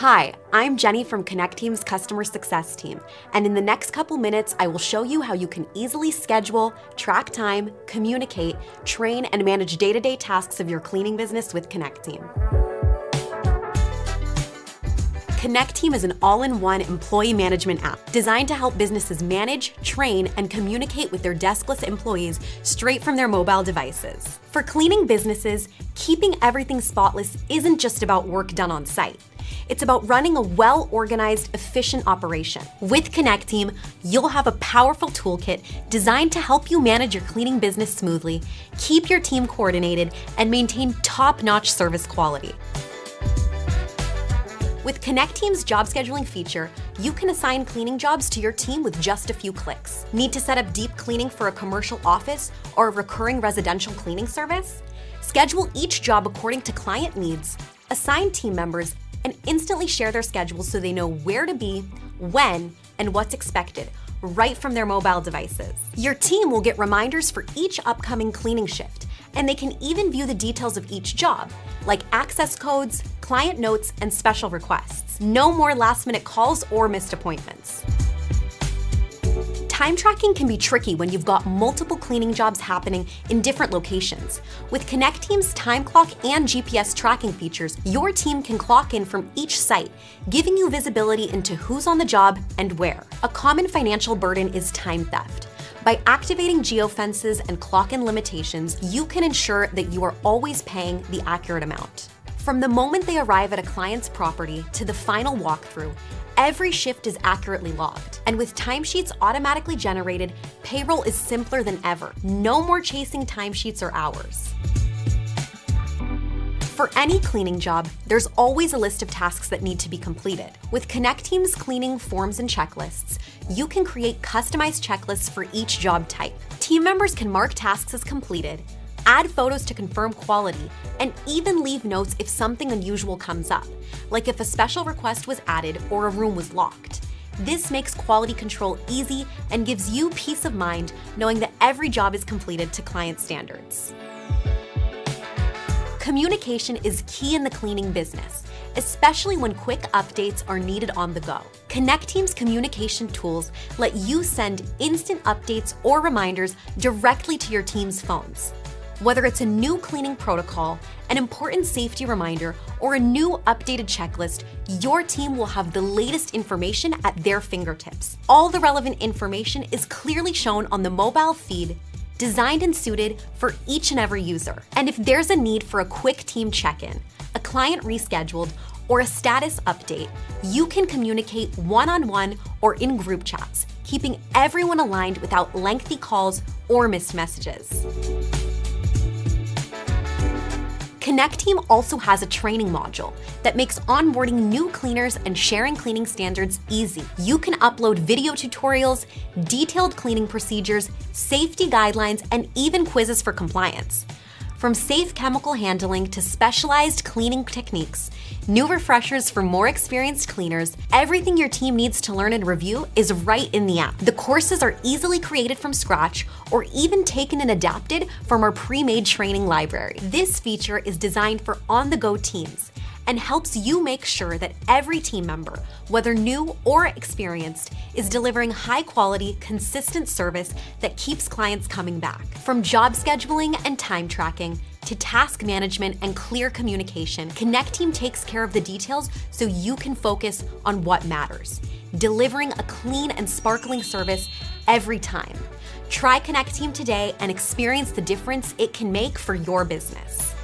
Hi, I'm Jenny from Connecteam's Customer Success Team, and in the next couple minutes, I will show you how you can easily schedule, track time, communicate, train, and manage day to day tasks of your cleaning business with Connecteam. Connect Team is an all in one employee management app designed to help businesses manage, train, and communicate with their deskless employees straight from their mobile devices. For cleaning businesses, keeping everything spotless isn't just about work done on site. It's about running a well organized, efficient operation. With Connecteam, you'll have a powerful toolkit designed to help you manage your cleaning business smoothly, keep your team coordinated, and maintain top notch service quality. With Connecteam's job scheduling feature, you can assign cleaning jobs to your team with just a few clicks. Need to set up deep cleaning for a commercial office or a recurring residential cleaning service? Schedule each job according to client needs, assign team members, and instantly share their schedules so they know where to be, when, and what's expected right from their mobile devices. Your team will get reminders for each upcoming cleaning shift, and they can even view the details of each job, like access codes, client notes, and special requests. No more last minute calls or missed appointments. Time tracking can be tricky when you've got multiple cleaning jobs happening in different locations. With Connecteam's time clock and GPS tracking features, your team can clock in from each site, giving you visibility into who's on the job and where. A common financial burden is time theft. By activating geofences and clock in limitations, you can ensure that you are always paying the accurate amount. From the moment they arrive at a client's property to the final walkthrough, every shift is accurately logged. And with timesheets automatically generated, payroll is simpler than ever. No more chasing timesheets or hours. For any cleaning job, there's always a list of tasks that need to be completed. With Connecteam's cleaning forms and checklists, you can create customized checklists for each job type. Team members can mark tasks as completed, add photos to confirm quality, and even leave notes if something unusual comes up, like if a special request was added or a room was locked. This makes quality control easy and gives you peace of mind knowing that every job is completed to client standards. Communication is key in the cleaning business, especially when quick updates are needed on the go. Connecteam's communication tools let you send instant updates or reminders directly to your team's phones. Whether it's a new cleaning protocol, an important safety reminder, or a new updated checklist, your team will have the latest information at their fingertips. All the relevant information is clearly shown on the mobile feed designed and suited for each and every user. And if there's a need for a quick team check in, a client rescheduled, or a status update, you can communicate one on one or in group chats, keeping everyone aligned without lengthy calls or missed messages. Connecteam also has a training module that makes onboarding new cleaners and sharing cleaning standards easy. You can upload video tutorials, detailed cleaning procedures, safety guidelines, and even quizzes for compliance. From safe chemical handling to specialized cleaning techniques, new refreshers for more experienced cleaners, everything your team needs to learn and review is right in the app. The courses are easily created from scratch or even taken and adapted from our pre made training library. This feature is designed for on the go teams and helps you make sure that every team member, whether new or experienced, is delivering high quality, consistent service that keeps clients coming back. From job scheduling and time tracking, to task management and clear communication, Connecteam takes care of the details so you can focus on what matters, delivering a clean and sparkling service every time. Try Connecteam today and experience the difference it can make for your business.